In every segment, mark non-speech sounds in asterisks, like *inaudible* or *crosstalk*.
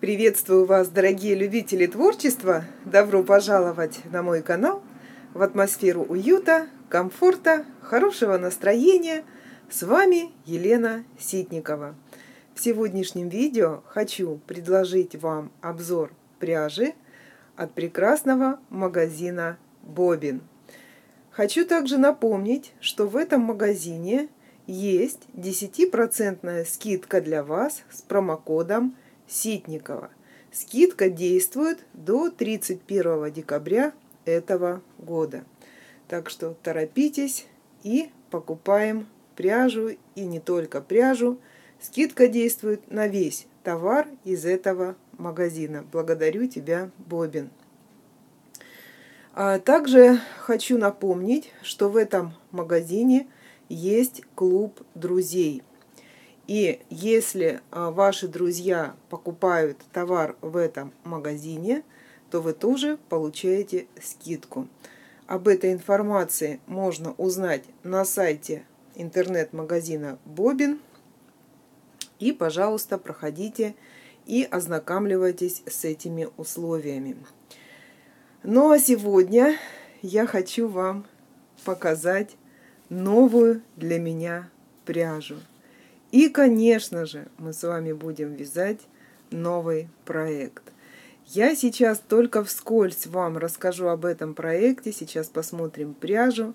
Приветствую вас, дорогие любители творчества! Добро пожаловать на мой канал в атмосферу уюта, комфорта, хорошего настроения. С вами Елена Ситникова. В сегодняшнем видео хочу предложить вам обзор пряжи от прекрасного магазина Бобин. Хочу также напомнить, что в этом магазине есть 10% скидка для вас с промокодом Ситникова. Скидка действует до 31 декабря этого года. Так что торопитесь и покупаем пряжу и не только пряжу. Скидка действует на весь товар из этого магазина. Благодарю тебя, Бобин. А также хочу напомнить, что в этом магазине есть клуб друзей – и если а, ваши друзья покупают товар в этом магазине, то вы тоже получаете скидку. Об этой информации можно узнать на сайте интернет-магазина Бобин. И, пожалуйста, проходите и ознакомливайтесь с этими условиями. Ну а сегодня я хочу вам показать новую для меня пряжу. И, конечно же, мы с вами будем вязать новый проект. Я сейчас только вскользь вам расскажу об этом проекте. Сейчас посмотрим пряжу.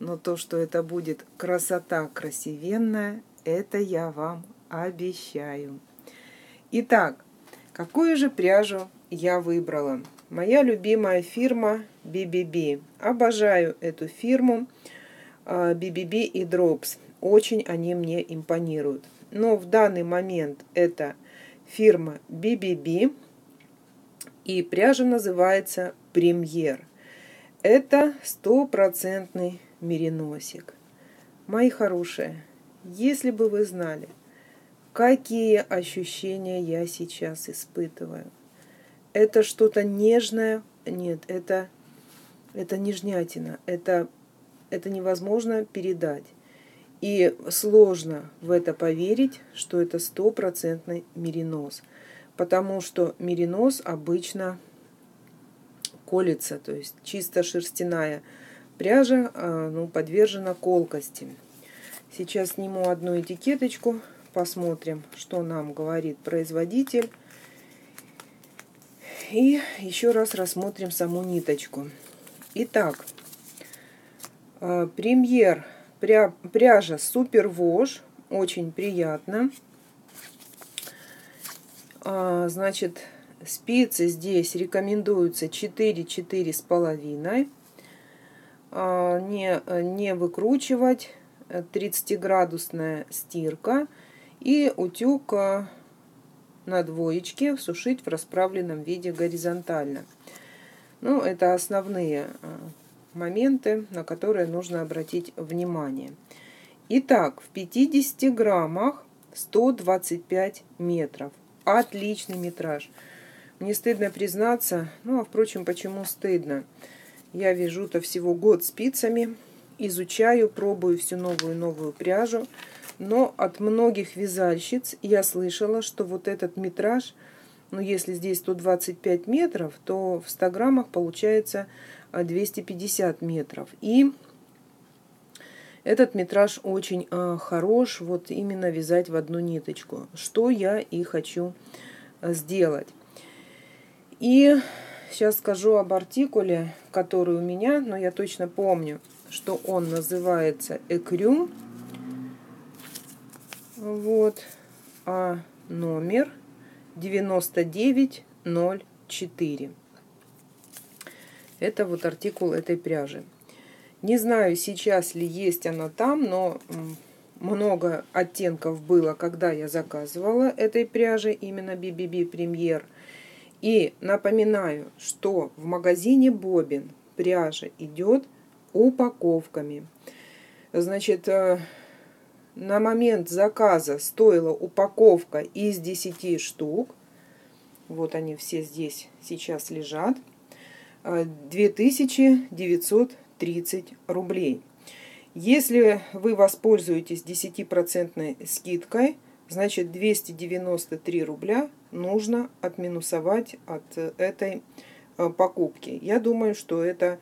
Но то, что это будет красота красивенная, это я вам обещаю. Итак, какую же пряжу я выбрала? Моя любимая фирма BBB. Обожаю эту фирму BBB а, и Drops. Очень они мне импонируют. Но в данный момент это фирма BBB. И пряжа называется Премьер. Это стопроцентный мериносик. Мои хорошие, если бы вы знали, какие ощущения я сейчас испытываю. Это что-то нежное. Нет, это, это нежнятина. Это, это невозможно передать. И сложно в это поверить, что это стопроцентный меринос. Потому что меринос обычно колется, то есть чисто шерстяная пряжа а, ну, подвержена колкости. Сейчас сниму одну этикеточку, посмотрим, что нам говорит производитель. И еще раз рассмотрим саму ниточку. Итак, а, премьер Пря, пряжа Супер Вож, очень приятно. А, значит, спицы здесь рекомендуются 4-4 с половиной. А, не, не выкручивать, 30-градусная стирка и утюг а, на двоечке сушить в расправленном виде горизонтально. Ну, это основные а, моменты, на которые нужно обратить внимание. Итак, в 50 граммах 125 метров. Отличный метраж. Мне стыдно признаться, ну а впрочем, почему стыдно? Я вяжу-то всего год спицами, изучаю, пробую всю новую и новую пряжу, но от многих вязальщиц я слышала, что вот этот метраж, ну если здесь 125 метров, то в 100 граммах получается 250 метров. И этот метраж очень э, хорош, вот именно вязать в одну ниточку, что я и хочу э, сделать. И сейчас скажу об артикуле, который у меня, но я точно помню, что он называется Экрю. Вот, а номер 9904. Это вот артикул этой пряжи. Не знаю, сейчас ли есть она там, но много оттенков было, когда я заказывала этой пряжи, именно BBB Premier. И напоминаю, что в магазине Бобин пряжа идет упаковками. Значит, э, на момент заказа стоила упаковка из 10 штук. Вот они все здесь сейчас лежат. 2930 рублей. Если вы воспользуетесь 10% скидкой, Значит, 293 рубля нужно отминусовать от этой э, покупки. Я думаю, что это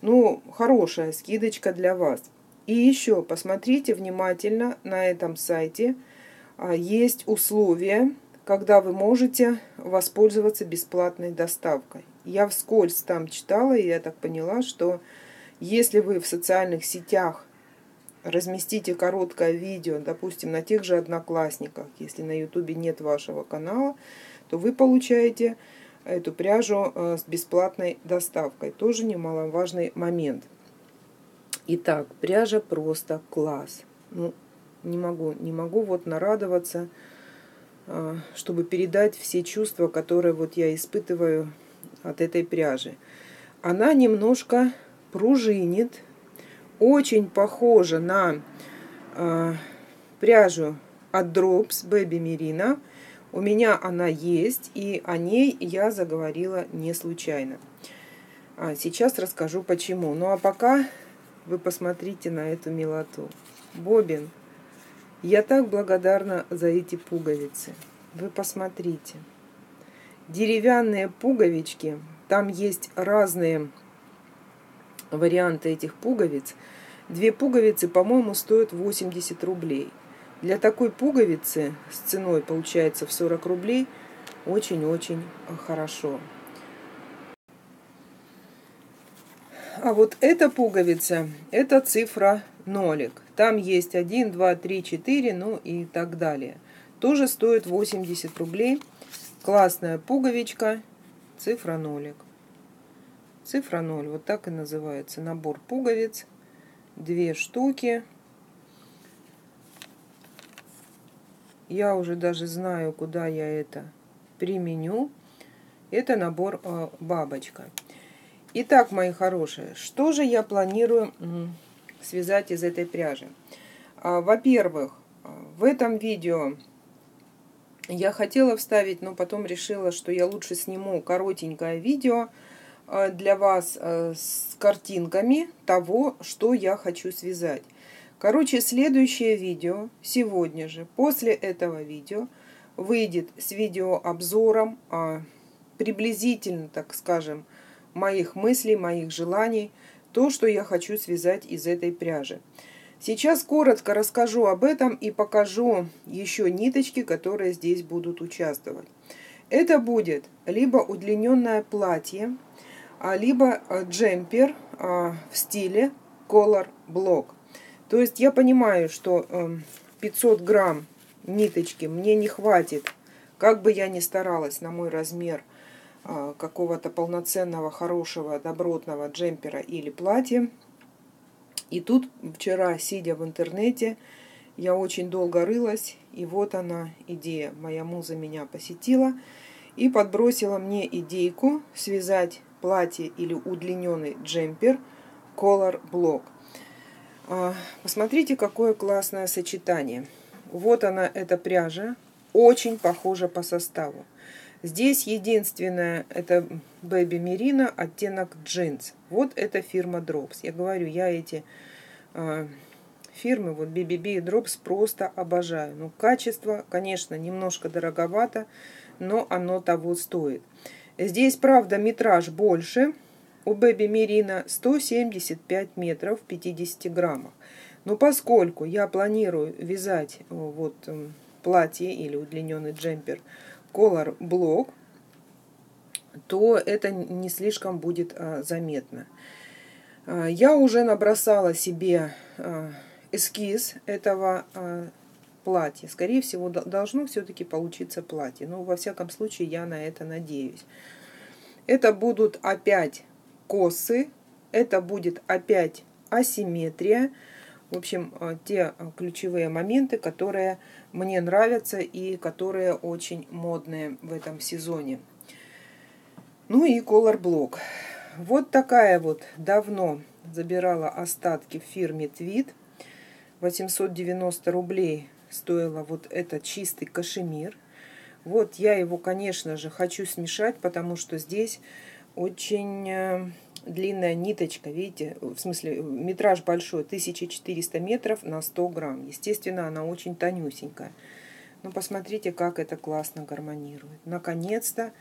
ну, хорошая скидочка для вас. И еще посмотрите внимательно на этом сайте. А, есть условия, когда вы можете воспользоваться бесплатной доставкой. Я вскользь там читала, и я так поняла, что если вы в социальных сетях разместите короткое видео, допустим, на тех же Одноклассниках, если на Ютубе нет вашего канала, то вы получаете эту пряжу э, с бесплатной доставкой. Тоже немаловажный момент. Итак, пряжа просто класс. Ну, не могу, не могу вот нарадоваться, э, чтобы передать все чувства, которые вот я испытываю от этой пряжи. Она немножко пружинит, очень похожа на э, пряжу от Drops Baby Merino. У меня она есть, и о ней я заговорила не случайно. А сейчас расскажу почему. Ну а пока вы посмотрите на эту милоту. Бобин, я так благодарна за эти пуговицы. Вы посмотрите. Деревянные пуговички, там есть разные варианты этих пуговиц. Две пуговицы, по-моему, стоят 80 рублей. Для такой пуговицы с ценой, получается, в 40 рублей, очень-очень хорошо. А вот эта пуговица, это цифра нолик. Там есть 1, 2, 3, 4, ну и так далее. Тоже стоит 80 рублей. Классная пуговичка, цифра нолик. Цифра 0, вот так и называется. Набор пуговиц, две штуки. Я уже даже знаю, куда я это применю. Это набор э, бабочка. Итак, мои хорошие, что же я планирую связать из этой пряжи? А, во-первых, в этом видео я хотела вставить, но потом решила, что я лучше сниму коротенькое видео, Э, для вас э, с картинками того, что я хочу связать. Короче, следующее видео сегодня же, после этого видео, выйдет с видеообзором а, приблизительно, так скажем, моих мыслей, моих желаний, то, что я хочу связать из этой пряжи. Сейчас коротко расскажу об этом и покажу еще ниточки, которые здесь будут участвовать. Это будет либо удлиненное платье, а либо э, джемпер а, в стиле Color Block. То есть я понимаю, что 500 эм, грамм ниточки мне не хватит, как бы я ни старалась на мой размер а, какого-то полноценного, хорошего, добротного джемпера или платья. И тут вчера, сидя в интернете, я очень долго рылась, и вот она идея. Моя муза меня посетила и подбросила мне идейку связать платье или удлиненный джемпер Color Block. А, посмотрите, какое классное сочетание. Вот она, эта пряжа, очень похожа по составу. Здесь единственное, это Baby Merino, оттенок джинс. Вот это фирма Drops. Я говорю, я эти э, фирмы, вот BBB и Drops, просто обожаю. Ну, качество, конечно, немножко дороговато, но оно того стоит. Здесь, правда, метраж больше. У Бэби Мерина 175 метров в 50 граммах. Но поскольку я планирую вязать э, вот платье или удлиненный джемпер Color Block, то это не слишком будет а, заметно. А, я уже набросала себе а, эскиз этого платье. Скорее всего, должно все-таки получиться платье. Но, во всяком случае, я на это надеюсь. Это будут опять косы. Это будет опять асимметрия. В общем, э, те э, ключевые моменты, которые мне нравятся и которые очень модные в этом сезоне. Ну и color блок. Вот такая вот давно забирала остатки в фирме Твит. 890 рублей стоило вот этот чистый кашемир. Вот я его, конечно же, хочу смешать, потому что здесь очень э, длинная ниточка, видите, в смысле метраж большой, 1400 метров на 100 грамм. Естественно, она очень тонюсенькая. Но посмотрите, как это классно гармонирует. Наконец-то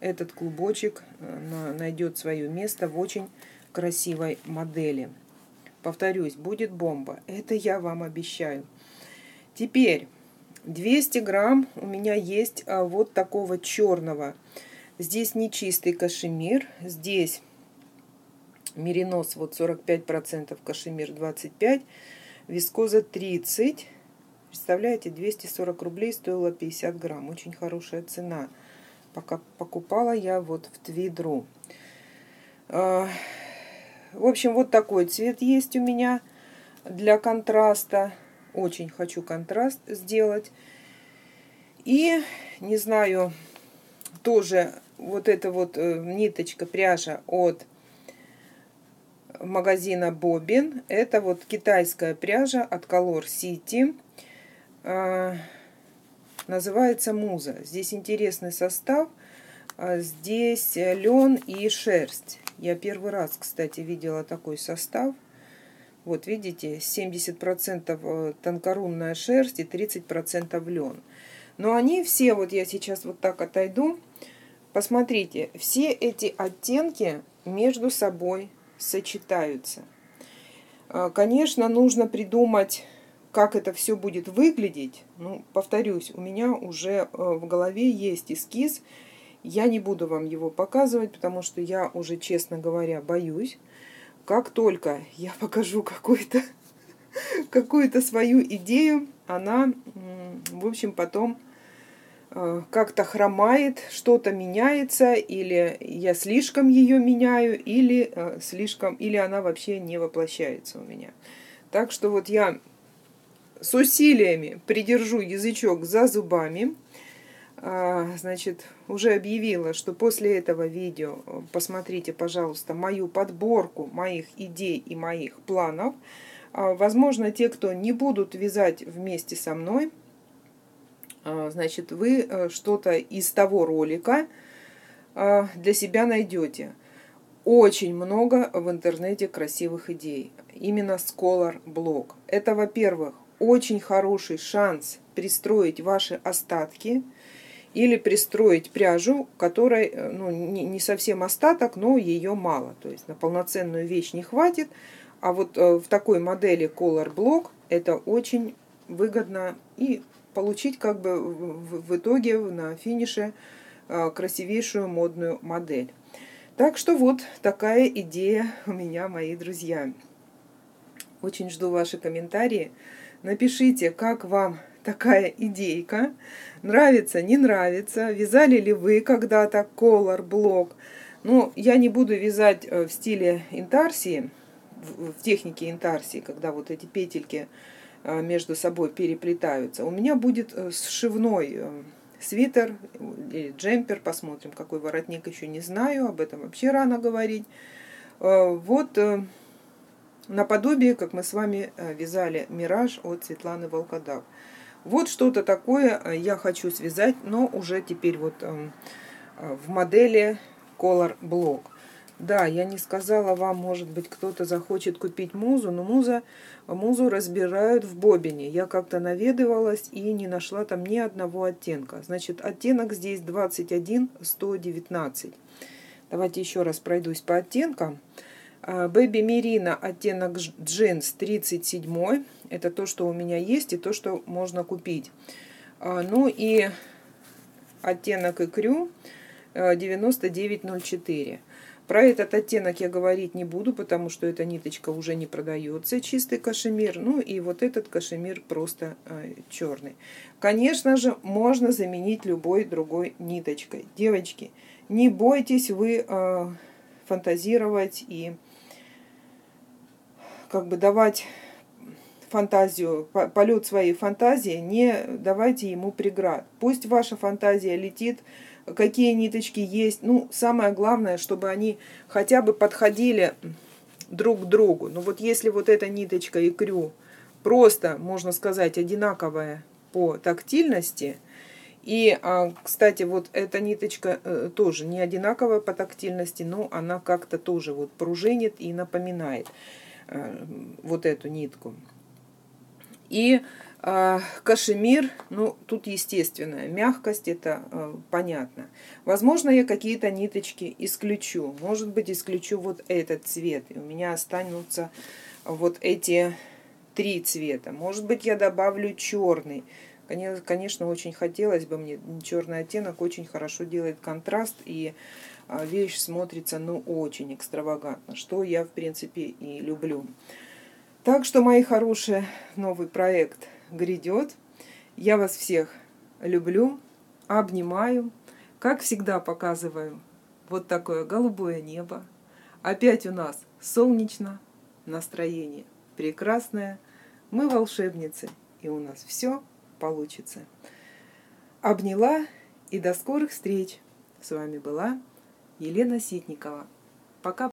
этот клубочек э, найдет свое место в очень красивой модели. Повторюсь, будет бомба. Это я вам обещаю. Теперь 200 грамм у меня есть а, вот такого черного. Здесь не чистый кашемир. Здесь меринос вот 45%, кашемир 25%, вискоза 30%. Представляете, 240 рублей стоило 50 грамм. Очень хорошая цена. Пока покупала я вот в Твидру. А, в общем, вот такой цвет есть у меня для контраста. Очень хочу контраст сделать. И, не знаю, тоже вот эта вот э, ниточка, пряжа от магазина Бобин. Это вот китайская пряжа от Color City. А, называется Муза. Здесь интересный состав. А, здесь лен и шерсть. Я первый раз, кстати, видела такой состав. Вот видите, 70% э, тонкорунная шерсть и 30% лен. Но они все, вот я сейчас вот так отойду, посмотрите, все эти оттенки между собой сочетаются. А, конечно, нужно придумать, как это все будет выглядеть. Ну, повторюсь, у меня уже э, в голове есть эскиз, я не буду вам его показывать, потому что я уже, честно говоря, боюсь. Как только я *laughs* покажу какую-то *laughs* какую-то свою идею, она, в общем, потом как-то хромает, что-то меняется, или я слишком ее меняю, или э, слишком, или она вообще не воплощается у меня. Так что вот я с усилиями придержу язычок за зубами, а, значит, уже объявила, что после этого видео э, посмотрите, пожалуйста, мою подборку моих идей и моих планов. А, возможно, те, кто не будут вязать вместе со мной, значит, вы э, что-то из того ролика для себя найдете. Очень много в интернете красивых идей. Именно Scholar Blog. Это, во-первых, очень хороший шанс пристроить ваши остатки – или пристроить пряжу, которой э, ну, не, не совсем остаток, но ее мало. То есть на полноценную вещь не хватит. А вот э, в такой модели Color Block это очень выгодно и получить как бы в, итоге на финише э, красивейшую модную модель. Так что вот такая идея у меня, мои друзья. Очень жду ваши комментарии. Напишите, как вам такая идейка. Нравится, не нравится. Вязали ли вы когда-то колор, блок? Ну, я не буду вязать э, в стиле интарсии, в технике интарсии, когда вот эти петельки между собой переплетаются. У меня будет э, сшивной свитер или джемпер. Посмотрим, какой воротник еще не знаю. Об этом вообще рано говорить. Вот наподобие, как мы с вами вязали «Мираж» от Светланы Волкодав. Вот что-то такое э, я хочу связать, но уже теперь вот эм, э, в модели Color Block. Да, я не сказала вам, может быть, кто-то захочет купить музу, но муза, музу разбирают в бобине. Я как-то наведывалась и не нашла там ни одного оттенка. Значит, оттенок здесь 21 119. Давайте еще раз пройдусь по оттенкам. Бэби Мерина оттенок джинс 37. Это то, что у меня есть и то, что можно купить. А, ну и оттенок икрю 9904. Про этот оттенок я говорить не буду, потому что эта ниточка уже не продается, чистый кашемир. Ну и вот этот кашемир просто э, черный. Конечно же, можно заменить любой другой ниточкой. Девочки, не бойтесь вы э, фантазировать и как бы давать фантазию, полет своей фантазии, не давайте ему преград. Пусть ваша фантазия летит, какие ниточки есть. Ну, самое главное, чтобы они хотя бы подходили друг к другу. Ну вот если вот эта ниточка и крю просто, можно сказать, одинаковая по тактильности, и, а, кстати, вот эта ниточка э, тоже не одинаковая по тактильности, но она как-то тоже вот пружинит и напоминает. Э, вот эту нитку. И кашемир, ну, тут естественная мягкость, это э, понятно. Возможно, я какие-то ниточки исключу. Может быть, исключу вот этот цвет. И у меня останутся вот эти три цвета. Может быть, я добавлю черный. Конечно, очень хотелось бы мне. Черный оттенок очень хорошо делает контраст. И а, вещь смотрится, ну, очень экстравагантно. Что я, в принципе, и люблю. Так что, мои хорошие, новый проект – грядет. Я вас всех люблю, обнимаю. Как всегда показываю вот такое голубое небо. Опять у нас солнечно, настроение прекрасное. Мы волшебницы, и у нас все получится. Обняла и до скорых встреч. С вами была Елена Ситникова. Пока.